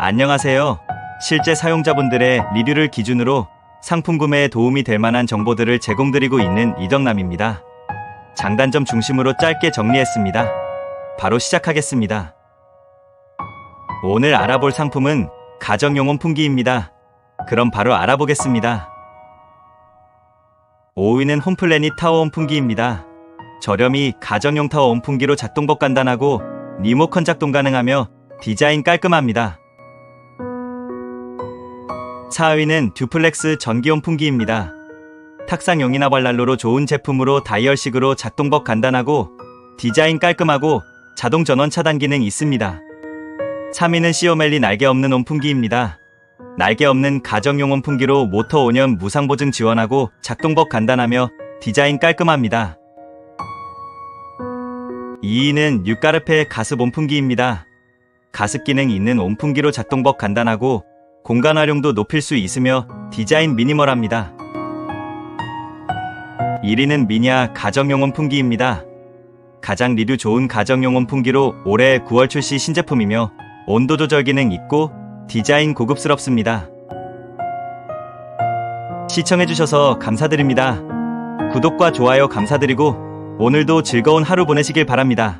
안녕하세요. 실제 사용자분들의 리뷰를 기준으로 상품 구매에 도움이 될 만한 정보들을 제공드리고 있는 이덕남입니다. 장단점 중심으로 짧게 정리했습니다. 바로 시작하겠습니다. 오늘 알아볼 상품은 가정용 온풍기입니다. 그럼 바로 알아보겠습니다. 5위는 홈플래닛 타워 온풍기입니다. 저렴이 가정용 타워 온풍기로 작동법 간단하고 리모컨 작동 가능하며 디자인 깔끔합니다. 4위는 듀플렉스 전기 온풍기입니다. 탁상용이나 발난로로 좋은 제품으로 다이얼식으로 작동법 간단하고 디자인 깔끔하고 자동 전원 차단 기능 있습니다. 3위는 시오멜리 날개 없는 온풍기입니다. 날개 없는 가정용 온풍기로 모터 5년 무상 보증 지원하고 작동법 간단하며 디자인 깔끔합니다. 2위는 뉴카르페 가습 온풍기입니다. 가습 기능 있는 온풍기로 작동법 간단하고 공간 활용도 높일 수 있으며 디자인 미니멀합니다. 1위는 미니아 가정용 온풍기입니다. 가장 리뷰 좋은 가정용 온풍기로 올해 9월 출시 신제품이며 온도 조절 기능 있고 디자인 고급스럽습니다. 시청해주셔서 감사드립니다. 구독과 좋아요 감사드리고 오늘도 즐거운 하루 보내시길 바랍니다.